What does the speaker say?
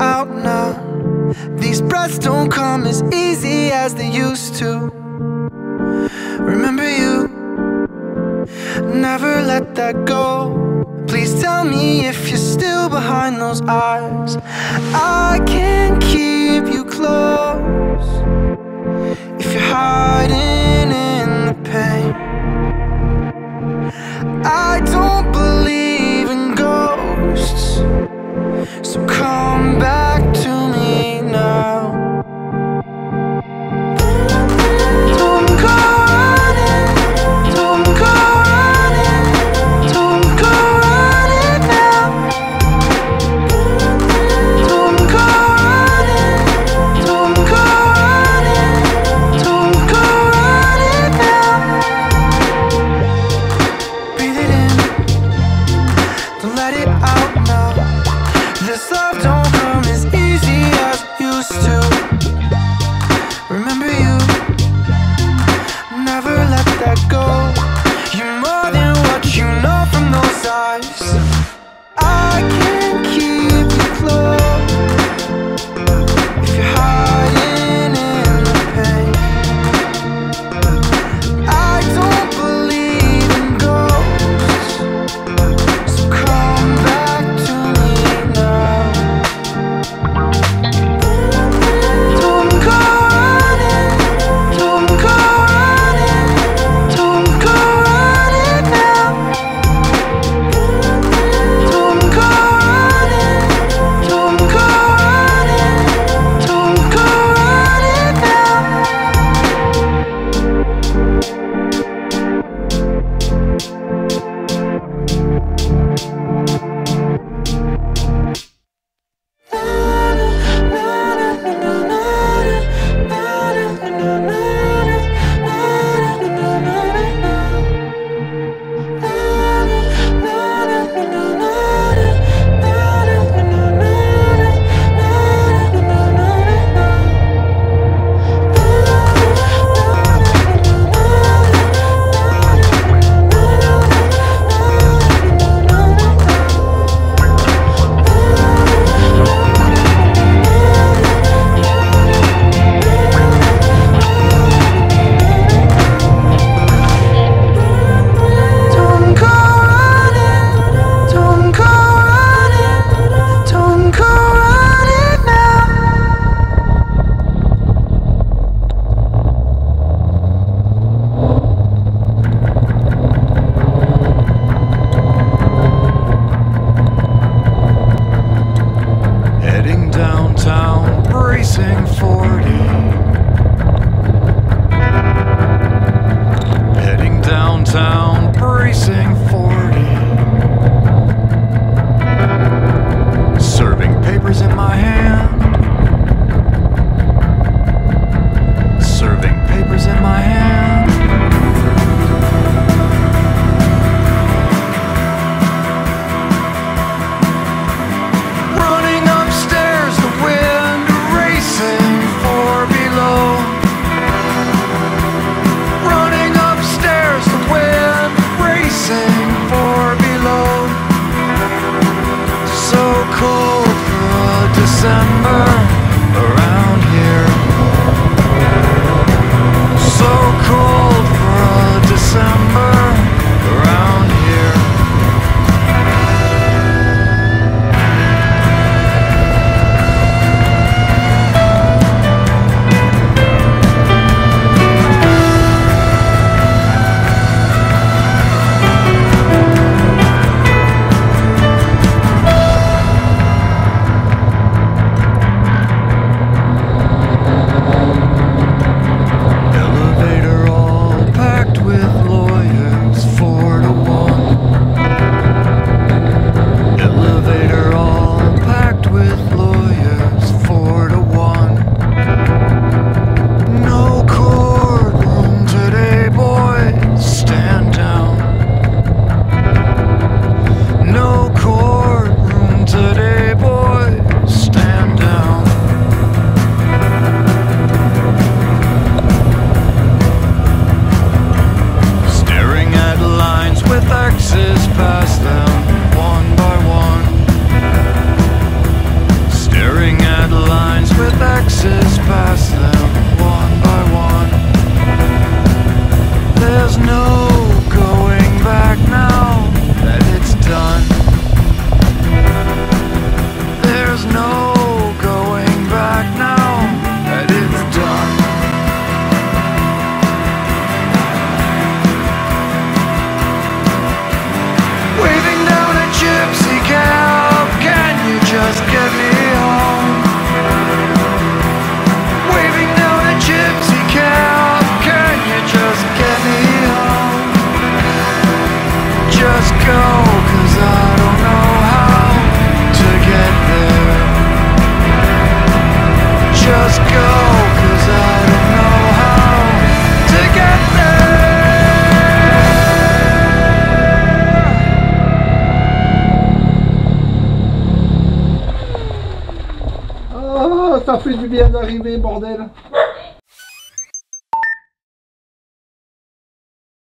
out now. These breaths don't come as easy as they used to. Remember you. Never let that go. Please tell me if you're still behind those eyes. I can't keep you close. let that go. cold December around here. So cold for a December. Ça fait du bien d'arriver, bordel.